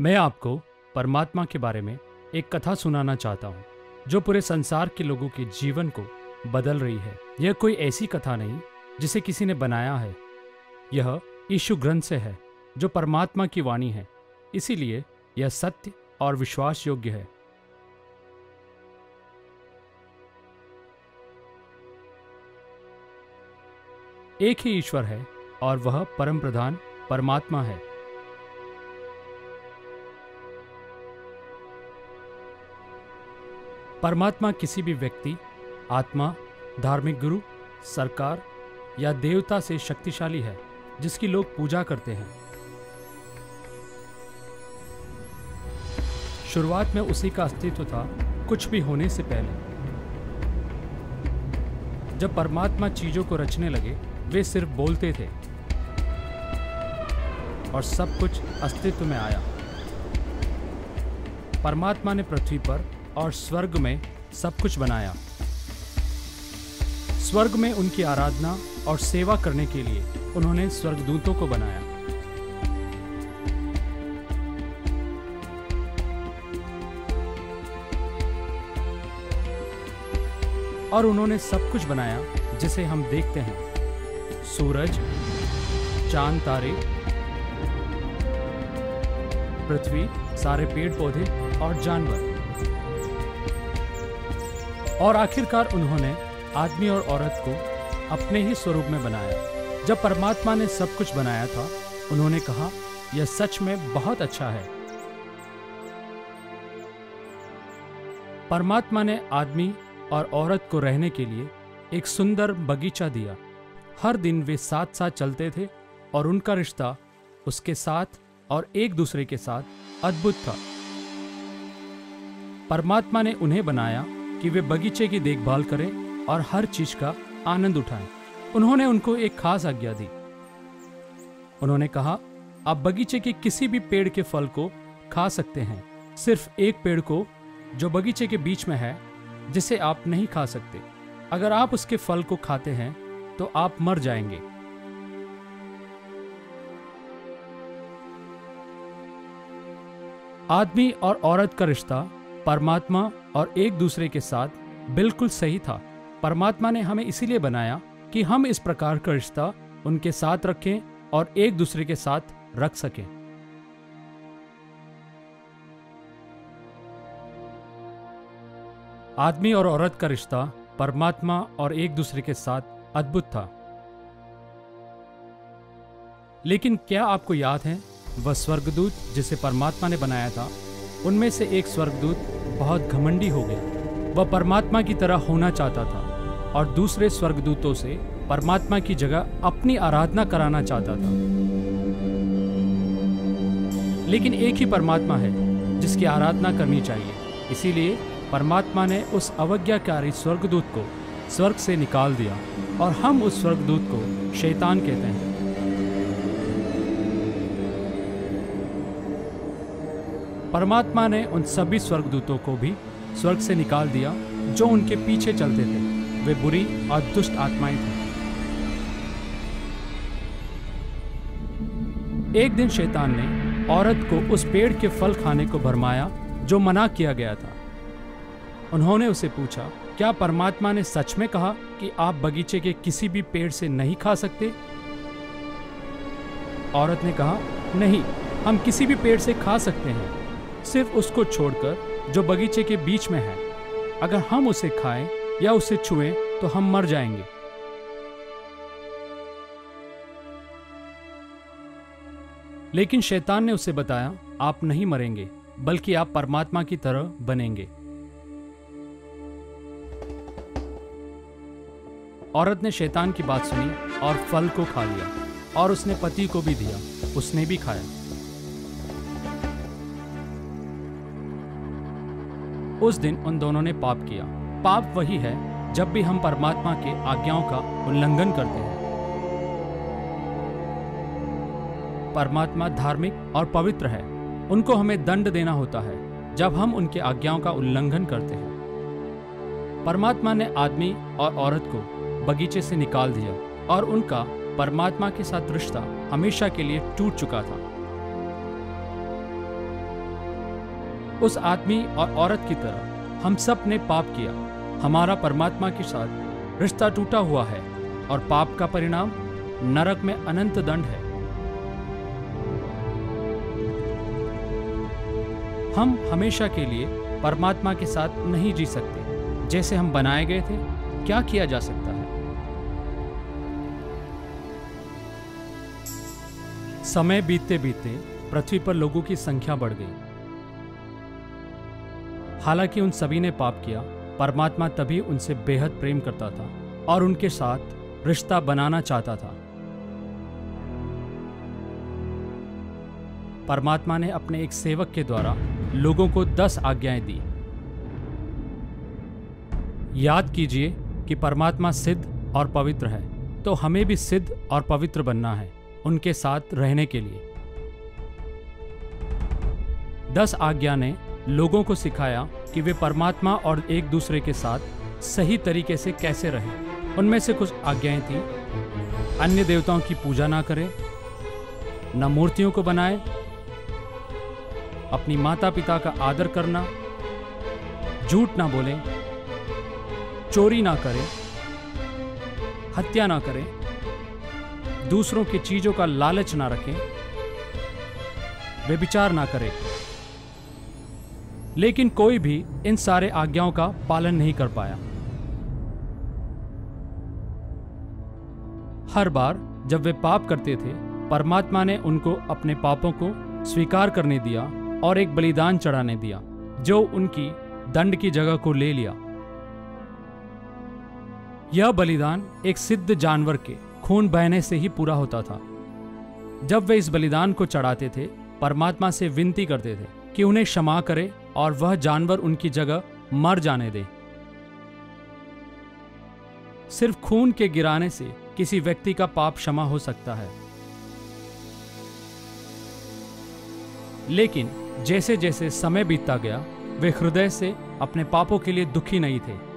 मैं आपको परमात्मा के बारे में एक कथा सुनाना चाहता हूँ, जो पूरे संसार के लोगों के जीवन को बदल रही है। यह कोई ऐसी कथा नहीं, जिसे किसी ने बनाया है। यह यीशु ग्रंथ से है, जो परमात्मा की वाणी है। इसीलिए यह सत्य और विश्वास योग्य है। एक ही ईश्वर है और वह परम प्रधान परमात्मा है। परमात्मा किसी भी व्यक्ति, आत्मा, धार्मिक गुरु, सरकार या देवता से शक्तिशाली है, जिसकी लोग पूजा करते हैं। शुरुआत में उसी का अस्तित्व था, कुछ भी होने से पहले। जब परमात्मा चीज़ों को रचने लगे, वे सिर्फ़ बोलते थे। और सब कुछ अस्तित्व में आया। परमात्मा ने पृथ्वी पर और स्वर्ग में सब कुछ बनाया। स्वर्ग में उनकी आराधना और सेवा करने के लिए उन्होंने स्वर्गदूतों को बनाया। और उन्होंने सब कुछ बनाया, जिसे हम देखते हैं। सूरज, चाँद, तारे, पृथ्वी, सारे पेड़ पौधे और जानवर। और आखिरकार उन्होंने आदमी और औरत को अपने ही स्वरूप में बनाया। जब परमात्मा ने सब कुछ बनाया था, उन्होंने कहा, यह सच में बहुत अच्छा है। परमात्मा ने आदमी और औरत को रहने के लिए एक सुंदर बगीचा दिया। हर दिन वे साथ साथ चलते थे और उनका रिश्ता उसके साथ और एक दूसरे के साथ अद्भुत था। परमात्मा ने उन्हें बनाया कि वे बगीचे की देखभाल करें और हर चीज़ का आनंद उठाएँ। उन्होंने उनको एक खास आज्ञा दी। उन्होंने कहा, आप बगीचे के किसी भी पेड़ के फल को खा सकते हैं। सिर्फ़ एक पेड़ को जो बगीचे के बीच में है, जिसे आप नहीं खा सकते। अगर आप उसके फल को खाते हैं तो आप मर जाएँगे। आदमी और औरत का रिश्ता परमात्मा और एक दूसरे के साथ बिल्कुल सही था। परमात्मा ने हमें इसीलिए बनाया कि हम इस प्रकार का रिश्ता उनके साथ रखें और एक दूसरे के साथ रख सकें। आदमी और औरत का रिश्ता परमात्मा और एक दूसरे के साथ अद्भुत था। लेकिन क्या आपको याद है, वह स्वर्गदूत जिसे परमात्मा ने बनाया था? उनमें से एक स्वर्गदूत बहुत घमंडी हो गया। वह परमात्मा की तरह होना चाहता था और दूसरे स्वर्गदूतों से परमात्मा की जगह अपनी आराधना कराना चाहता था। लेकिन एक ही परमात्मा है जिसकी आराधना करनी चाहिए। इसीलिए परमात्मा ने उस अवज्ञाकारी स्वर्गदूत को स्वर्ग से निकाल दिया और हम उस स्वर्गदूत को शैतान कहते हैं। परमात्मा ने उन सभी स्वर्गदूतों को भी स्वर्ग से निकाल दिया, जो उनके पीछे चलते थे। वे बुरी और दुष्ट आत्माएँ थी। एक दिन शैतान ने औरत को उस पेड़ के फल खाने को भरमाया, जो मना किया गया था। उन्होंने उसे पूछा, क्या परमात्मा ने सच में कहा कि आप बगीचे के किसी भी पेड़ से नहीं खा सकते? औरत ने कहा, नहीं, हम किसी भी पेड़ से खा सकते हैं। सिर्फ़ उसको छोड़कर जो बगीचे के बीच में है। अगर हम उसे खाएँ या उसे छुएँ तो हम मर जाएँगे। लेकिन शैतान ने उसे बताया, आप नहीं मरेंगे, बल्कि आप परमात्मा की तरह बनेंगे। औरत ने शैतान की बात सुनी और फल को खा लिया और उसने पति को भी दिया, उसने भी खाया। उस दिन उन दोनों ने पाप किया। पाप वही है, जब भी हम परमात्मा के आज्ञाओं का उल्लंघन करते हैं। परमात्मा धार्मिक और पवित्र है। उनको हमें दंड देना होता है, जब हम उनके आज्ञाओं का उल्लंघन करते हैं। परमात्मा ने आदमी और औरत को बगीचे से निकाल दिया और उनका परमात्मा के साथ रिश्ता हमेशा के लिए टूट चुका था। उस आदमी और औरत की तरह हम सबने पाप किया। हमारा परमात्मा के साथ रिश्ता टूटा हुआ है और पाप का परिणाम नरक में अनंत दंड है। हम हमेशा के लिए परमात्मा के साथ नहीं जी सकते। जैसे हम बनाए गए थे, क्या किया जा सकता है? समय बीतते बीतते पृथ्वी पर लोगों की संख्या बढ़ गई। हालाँकि उन सभी ने पाप किया, परमात्मा तभी उनसे बेहद प्रेम करता था और उनके साथ रिश्ता बनाना चाहता था। परमात्मा ने अपने एक सेवक के द्वारा लोगों को दस आज्ञाएँ दी। याद कीजिए कि परमात्मा सिद्ध और पवित्र है तो हमें भी सिद्ध और पवित्र बनना है उनके साथ रहने के लिए। दस आज्ञा ने लोगों को सिखाया कि वे परमात्मा और एक दूसरे के साथ सही तरीके से कैसे रहें। उनमें से कुछ आज्ञाएँ थी। अन्य देवताओं की पूजा ना करें। न मूर्तियों को बनाए। अपनी माता पिता का आदर करना। झूठ ना बोलें। चोरी ना करें। हत्या ना करें। दूसरों की चीज़ों का लालच ना रखें। वे विचार ना करें। लेकिन कोई भी इन सारे आज्ञाओं का पालन नहीं कर पाया। हर बार जब वे पाप करते थे, परमात्मा ने उनको अपने पापों को स्वीकार करने दिया और एक बलिदान चढ़ाने दिया, जो उनकी दंड की जगह को ले लिया। यह बलिदान एक सिद्ध जानवर के खून बहने से ही पूरा होता था। जब वे इस बलिदान को चढ़ाते थे, परमात्मा से विनती करते थे कि उन्हें क्षमा करे और वह जानवर उनकी जगह मर जाने दे। सिर्फ़ खून के गिराने से किसी व्यक्ति का पाप क्षमा हो सकता है। लेकिन जैसे जैसे समय बीतता गया, वे हृदय से अपने पापों के लिए दुखी नहीं थे।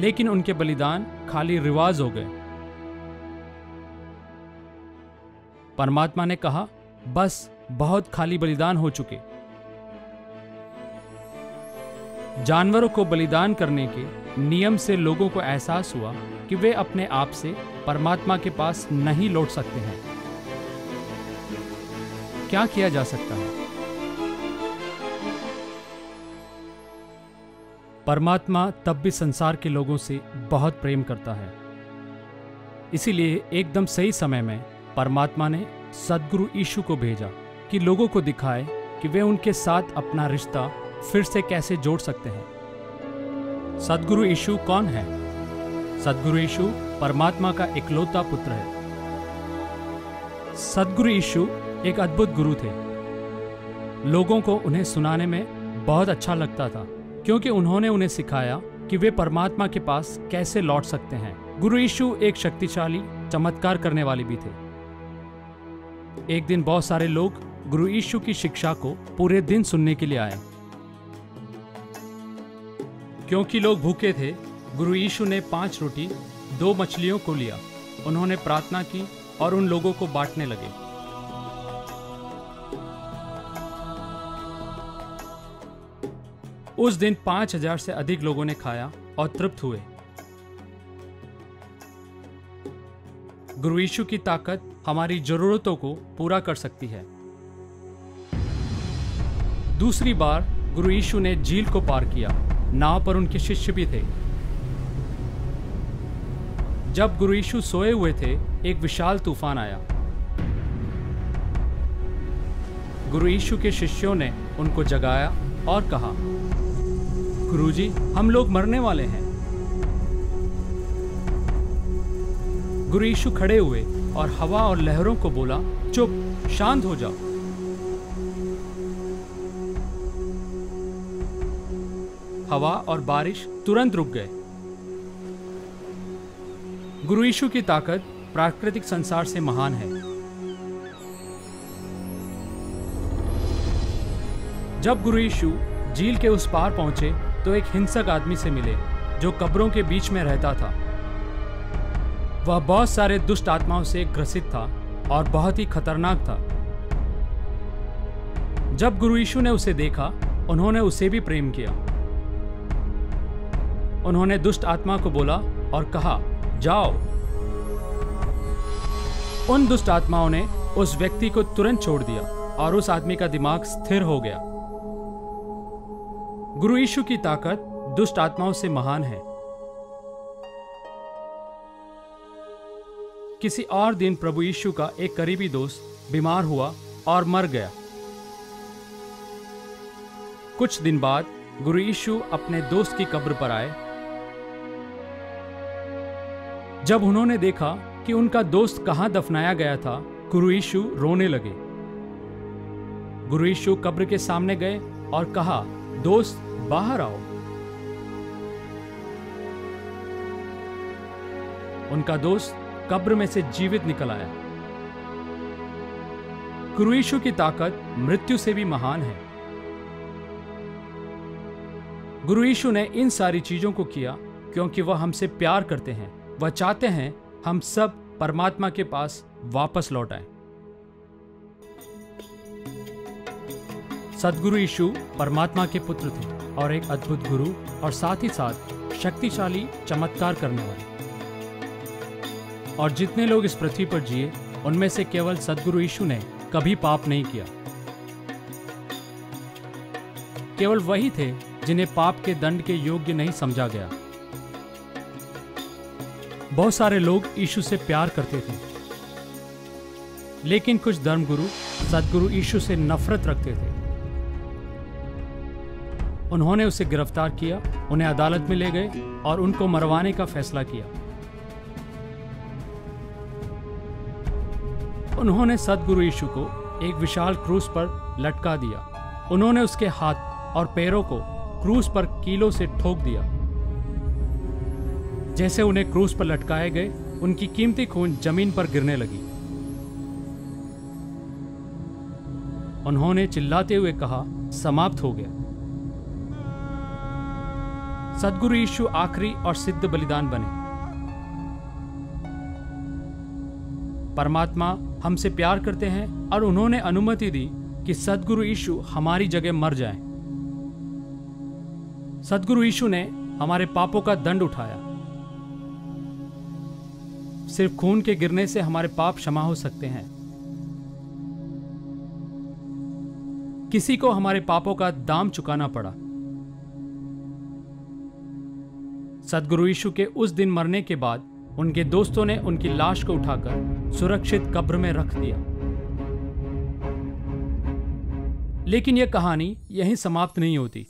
लेकिन उनके बलिदान खाली रिवाज हो गए। परमात्मा ने कहा, बस, बहुत खाली बलिदान हो चुके। जानवरों को बलिदान करने के नियम से लोगों को एहसास हुआ कि वे अपने आप से परमात्मा के पास नहीं लौट सकते हैं। क्या किया जा सकता है? परमात्मा तब भी संसार के लोगों से बहुत प्रेम करता है। इसीलिए एकदम सही समय में परमात्मा ने सदगुरु ईशु को भेजा कि लोगों को दिखाए कि वे उनके साथ अपना रिश्ता फिर से कैसे जोड़ सकते हैं? सदगुरु यीशु कौन है? सदगुरु ईशु परमात्मा का इकलौता पुत्र है। सदगुरु ईशु एक अद्भुत गुरु थे। लोगों को उन्हें सुनाने में बहुत अच्छा लगता था, क्योंकि उन्होंने उन्हें सिखाया कि वे परमात्मा के पास कैसे लौट सकते हैं। गुरु यीशु एक शक्तिशाली, चमत्कार करने वाले भी थे। एक दिन बहुत सारे लोग गुरु यीशु की शिक्षा को पूरे दिन सुनने के लिए आए। क्योंकि लोग भूखे थे, गुरु यीशु ने पाँच रोटी, दो मछलियों को लिया। उन्होंने प्रार्थना की और उन लोगों को बांटने लगे। उस दिन पाँच हज़ार से अधिक लोगों ने खाया और तृप्त हुए। गुरु यीशु की ताकत हमारी जरूरतों को पूरा कर सकती है। दूसरी बार गुरु यीशु ने झील को पार किया। नाव पर उनके शिष्य भी थे। जब गुरु यीशु सोए हुए थे, एक विशाल तूफ़ान आया। गुरु यीशु के शिष्यों ने उनको जगाया और कहा गुरुजी हम लोग मरने वाले हैं। गुरु यीशु खड़े हुए और हवा और लहरों को बोला, चुप, शांत हो जाओ। हवा और बारिश तुरंत रुक गए। गुरु यीशु की ताकत प्राकृतिक संसार से महान है। जब गुरु यीशु झील के उस पार पहुँचे तो एक हिंसक आदमी से मिले, जो कब्रों के बीच में रहता था। वह बहुत सारे दुष्ट आत्माओं से ग्रसित था और बहुत ही खतरनाक था। जब गुरु यीशु ने उसे देखा, उन्होंने उसे भी प्रेम किया। उन्होंने दुष्ट आत्मा को बोला और कहा, जाओ। उन दुष्ट आत्माओं ने उस व्यक्ति को तुरंत छोड़ दिया और उस आदमी का दिमाग स्थिर हो गया। गुरु यीशु की ताकत दुष्ट आत्माओं से महान है। किसी और दिन प्रभु यीशु का एक करीबी दोस्त बीमार हुआ और मर गया। कुछ दिन बाद गुरु यीशु अपने दोस्त की कब्र पर आए जब उन्होंने देखा कि उनका दोस्त कहाँ दफनाया गया था, गुरु यीशु रोने लगे। गुरु यीशु कब्र के सामने गए और कहा, दोस्त, बाहर आओ। उनका दोस्त कब्र में से जीवित निकल आया। गुरु यीशु की ताकत मृत्यु से भी महान है। गुरु यीशु ने इन सारी चीज़ों को किया क्योंकि वह हमसे प्यार करते हैं। वह चाहते हैं हम सब परमात्मा के पास वापस लौट आए। सदगुरु यीशु परमात्मा के पुत्र थे और एक अद्भुत गुरु और साथ ही साथ शक्तिशाली, चमत्कार करने वाले। और जितने लोग इस पृथ्वी पर जिए, उनमें से केवल सदगुरु यीशु ने कभी पाप नहीं किया। केवल वही थे जिन्हें पाप के दंड के योग्य नहीं समझा गया। बहुत सारे लोग यीशु से प्यार करते थे। लेकिन कुछ धर्मगुरु सदगुरु यीशु से नफरत रखते थे। उन्होंने उसे गिरफ़्तार किया, उन्हें अदालत में ले गए और उनको मरवाने का फैसला किया। उन्होंने सदगुरु यीशु को एक विशाल क्रूस पर लटका दिया। उन्होंने उसके हाथ और पैरों को क्रूस पर कीलों से ठोक दिया। जैसे उन्हें क्रूज पर लटकाए गए, उनकी कीमती खून ज़मीन पर गिरने लगी। उन्होंने चिल्लाते हुए कहा, समाप्त हो गया। सदगुरु यीशु आखिरी और सिद्ध बलिदान बने। परमात्मा हमसे प्यार करते हैं और उन्होंने अनुमति दी कि सदगुरु यीशु हमारी जगह मर जाए। सदगुरु यीशु ने हमारे पापों का दंड उठाया। सिर्फ़ खून के गिरने से हमारे पाप क्षमा हो सकते हैं। किसी को हमारे पापों का दाम चुकाना पड़ा। सदगुरु यीशु के उस दिन मरने के बाद उनके दोस्तों ने उनकी लाश को उठाकर सुरक्षित कब्र में रख दिया। लेकिन यह कहानी यहीं समाप्त नहीं होती।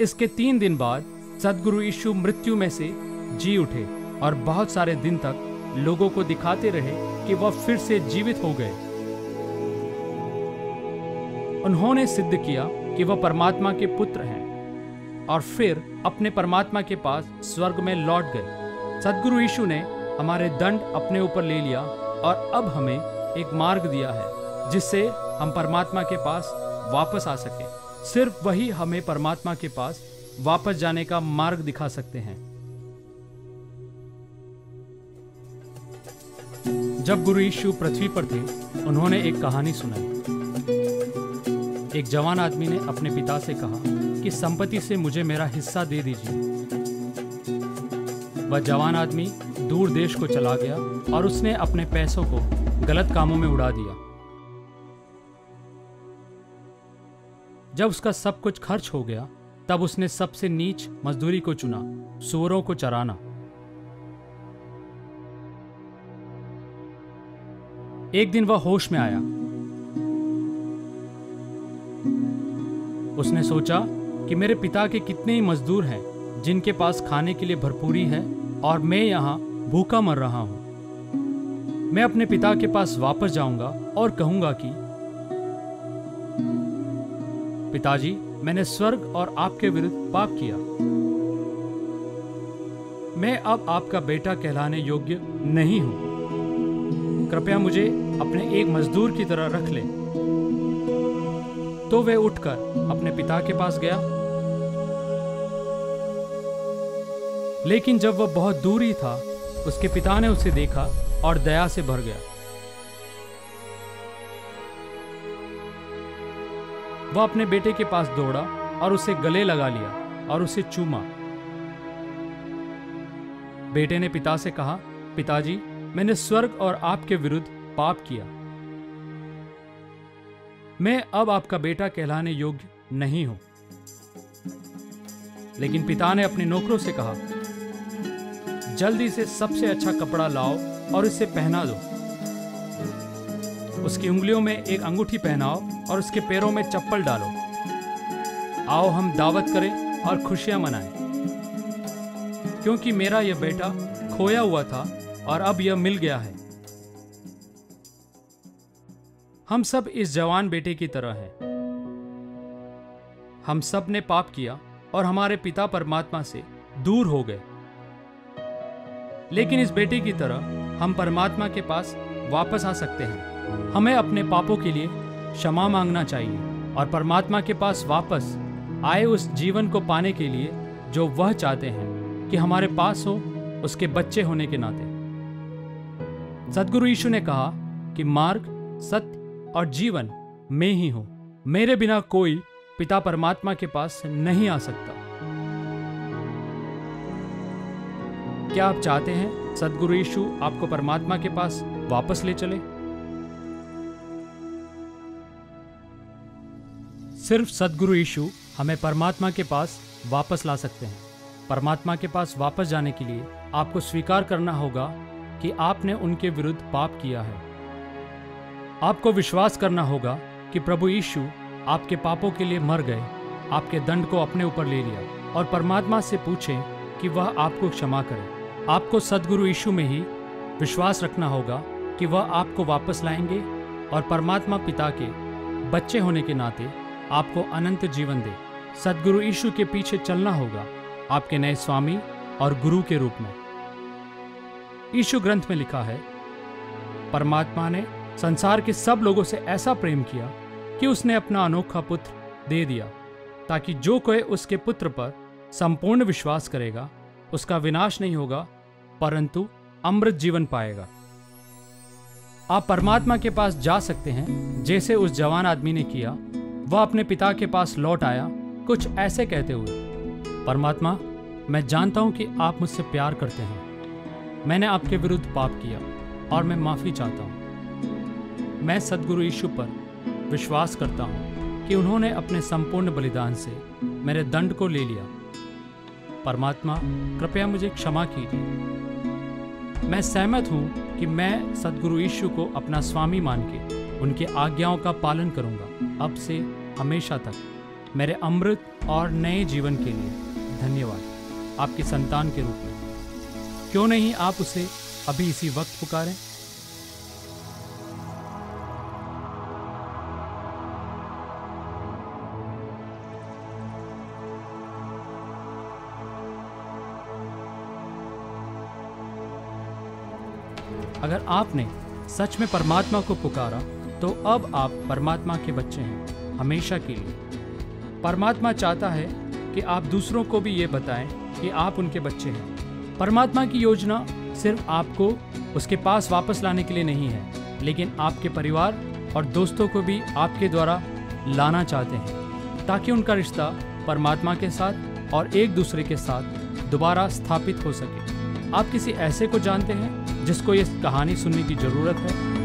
इसके तीन दिन बाद सदगुरु यीशु मृत्यु में से जी उठे। और बहुत सारे दिन तक लोगों को दिखाते रहे कि वह फिर से जीवित हो गए। उन्होंने सिद्ध किया कि वह परमात्मा के पुत्र हैं और फिर अपने परमात्मा के पास स्वर्ग में लौट गए। सदगुरु यीशु ने हमारे दंड अपने ऊपर ले लिया और अब हमें एक मार्ग दिया है, जिससे हम परमात्मा के पास वापस आ सके। सिर्फ़ वही हमें परमात्मा के पास वापस जाने का मार्ग दिखा सकते हैं। जब गुरु यीशु पृथ्वी पर थे, उन्होंने एक कहानी सुनाई। एक जवान आदमी ने अपने पिता से कहा कि, संपत्ति से मुझे मेरा हिस्सा दे दीजिए। वह जवान आदमी दूर देश को चला गया और उसने अपने पैसों को गलत कामों में उड़ा दिया। जब उसका सब कुछ खर्च हो गया, तब उसने सबसे नीच मजदूरी को चुना, सुअरों को चराना। एक दिन वह होश में आया। उसने सोचा कि मेरे पिता के कितने ही मजदूर हैं, जिनके पास खाने के लिए भरपूरी है और मैं यहाँ भूखा मर रहा हूँ। मैं अपने पिता के पास वापस जाऊँगा और कहूँगा कि, पिताजी, मैंने स्वर्ग और आपके विरुद्ध पाप किया। मैं अब आपका बेटा कहलाने योग्य नहीं हूँ। कृपया मुझे अपने एक मजदूर की तरह रख ले। तो वह उठकर अपने पिता के पास गया। लेकिन जब वह बहुत दूर ही था, उसके पिता ने उसे देखा और दया से भर गया। वह अपने बेटे के पास दौड़ा और उसे गले लगा लिया और उसे चूमा। बेटे ने पिता से कहा, पिताजी मैंने स्वर्ग और आपके विरुद्ध पाप किया। मैं अब आपका बेटा कहलाने योग्य नहीं हूँ। लेकिन पिता ने अपने नौकरों से कहा, जल्दी से सबसे अच्छा कपड़ा लाओ और इसे पहना दो। उसकी उंगलियों में एक अंगूठी पहनाओ और उसके पैरों में चप्पल डालो। आओ हम दावत करें और खुशियाँ मनाएँ। क्योंकि मेरा यह बेटा खोया हुआ था और अब यह मिल गया है। हम सब इस जवान बेटे की तरह हैं। हम सबने पाप किया और हमारे पिता परमात्मा से दूर हो गए। लेकिन इस बेटे की तरह हम परमात्मा के पास वापस आ सकते हैं। हमें अपने पापों के लिए क्षमा मांगना चाहिए और परमात्मा के पास वापस आए उस जीवन को पाने के लिए जो वह चाहते हैं कि हमारे पास हो, उसके बच्चे होने के नाते। सदगुरु यीशु ने कहा कि मार्ग, सत्य और जीवन में ही हूँ। मेरे बिना कोई पिता परमात्मा के पास नहीं आ सकता। क्या आप चाहते हैं सदगुरु यीशु आपको परमात्मा के पास वापस ले चले? सिर्फ़ सदगुरु यीशु हमें परमात्मा के पास वापस ला सकते हैं। परमात्मा के पास वापस जाने के लिए आपको स्वीकार करना होगा कि आपने उनके विरुद्ध पाप किया है। आपको विश्वास करना होगा कि प्रभु यीशु आपके पापों के लिए मर गए, आपके दंड को अपने ऊपर ले लिया और परमात्मा से पूछें कि वह आपको क्षमा करे। आपको सदगुरु यीशु में ही विश्वास रखना होगा कि वह आपको वापस लाएँगे और परमात्मा पिता के बच्चे होने के नाते आपको अनंत जीवन दे। सदगुरु यीशु के पीछे चलना होगा आपके नए स्वामी और गुरु के रूप में। यीशु ग्रंथ में लिखा है, परमात्मा ने संसार के सब लोगों से ऐसा प्रेम किया कि उसने अपना अनोखा पुत्र दे दिया, ताकि जो कोई उसके पुत्र पर संपूर्ण विश्वास करेगा, उसका विनाश नहीं होगा, परंतु अमृत जीवन पाएगा। आप परमात्मा के पास जा सकते हैं, जैसे उस जवान आदमी ने किया। वह अपने पिता के पास लौट आया, कुछ ऐसे कहते हुए, परमात्मा, मैं जानता हूँ कि आप मुझसे प्यार करते हैं। मैंने आपके विरुद्ध पाप किया और मैं माफ़ी चाहता हूँ। मैं सदगुरु यीशु पर विश्वास करता हूँ कि उन्होंने अपने संपूर्ण बलिदान से मेरे दंड को ले लिया। परमात्मा, कृपया मुझे क्षमा कीजिए। मैं सहमत हूँ कि मैं सदगुरु यीशु को अपना स्वामी मान के उनकी आज्ञाओं का पालन करूँगा। अब से हमेशा तक मेरे अमृत और नए जीवन के लिए धन्यवाद। आपकी संतान के रूप में। क्यों नहीं आप उसे अभी इसी वक्त पुकारें? अगर आपने सच में परमात्मा को पुकारा तो अब आप परमात्मा के बच्चे हैं, हमेशा के लिए। परमात्मा चाहता है कि आप दूसरों को भी ये बताएँ कि आप उनके बच्चे हैं। परमात्मा की योजना सिर्फ़ आपको उसके पास वापस लाने के लिए नहीं है, लेकिन आपके परिवार और दोस्तों को भी आपके द्वारा लाना चाहते हैं, ताकि उनका रिश्ता परमात्मा के साथ और एक दूसरे के साथ दोबारा स्थापित हो सके। आप किसी ऐसे को जानते हैं जिसको ये कहानी सुनने की ज़रूरत है?